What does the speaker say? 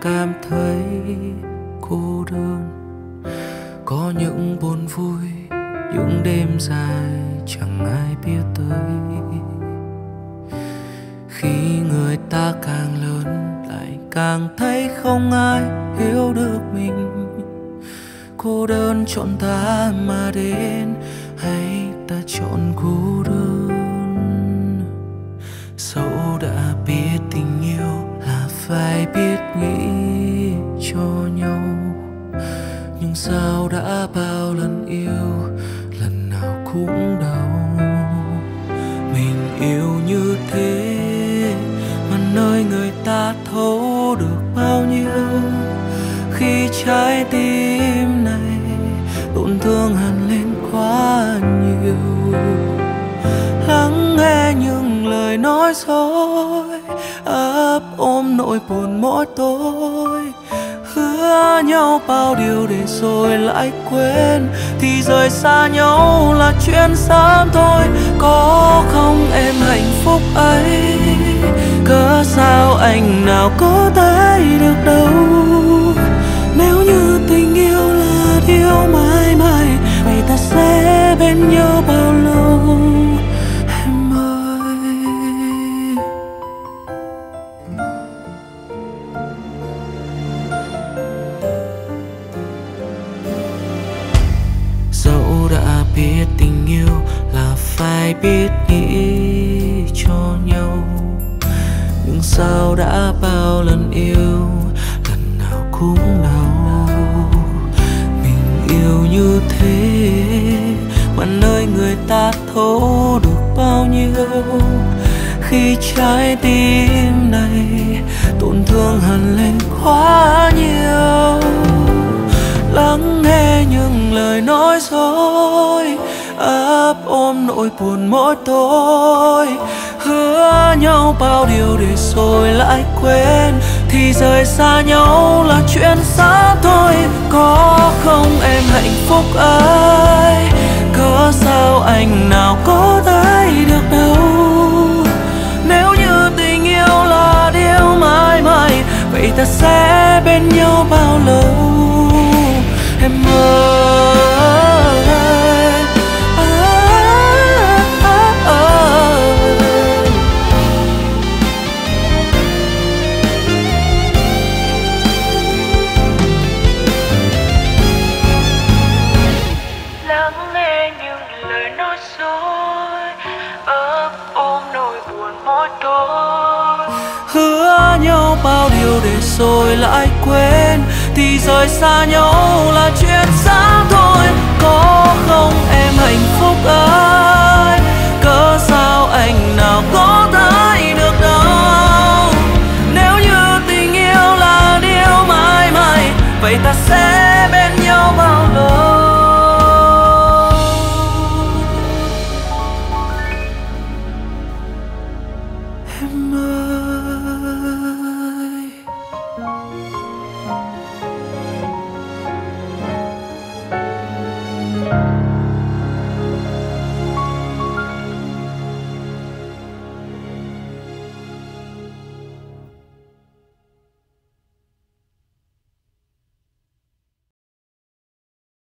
cảm thấy cô đơn. Có những buồn vui, những đêm dài chẳng ai biết tới. Khi người ta càng lớn, lại càng thấy không ai hiểu được mình. Cô đơn chọn ta mà đến, hay ta chọn cô nhưng sao đã bao lần yêu, lần nào cũng đau. Mình yêu như thế, mà nơi người ta thấu được bao nhiêu. Khi trái tim này, tổn thương hẳn lên quá nhiều. Lắng nghe những lời nói dối, ấp ôm nỗi buồn mỗi tối hứa nhau bao điều để rồi lại quên. Thì rời xa nhau là chuyện sớm thôi, có không em hạnh phúc ấy? Cớ sao anh nào có thấy được đâu? Nếu như tình yêu là điều mãi mãi vậy ta sẽ bên nhau bao Ai biết nghĩ cho nhau. Nhưng sao đã bao lần yêu, lần nào cũng đau. Mình yêu như thế, mà nơi người ta thấu được bao nhiêu? Khi trái tim này, tổn thương hẳn lên quá nhiều. Lắng nghe những lời nói dối ấp ôm nỗi buồn mỗi tối hứa nhau bao điều để rồi lại quên. Thì rời xa nhau là chuyện xa thôi. Có không em hạnh phúc ấy? Cớ sao anh nào có thấy được đâu? Nếu như tình yêu là điều mãi mãi, vậy ta sẽ bên nhau bao lâu? Dối ấp ôm nỗi buồn mỗi tối. Hứa nhau bao điều để rồi lại quên, thì rời xa nhau là chuyện xa thôi. Có không em hạnh phúc ấy cớ sao anh nào có thấy được đâu? Nếu như tình yêu là điều mãi mãi, vậy ta sẽ bên nhau bao lâu? Em ơi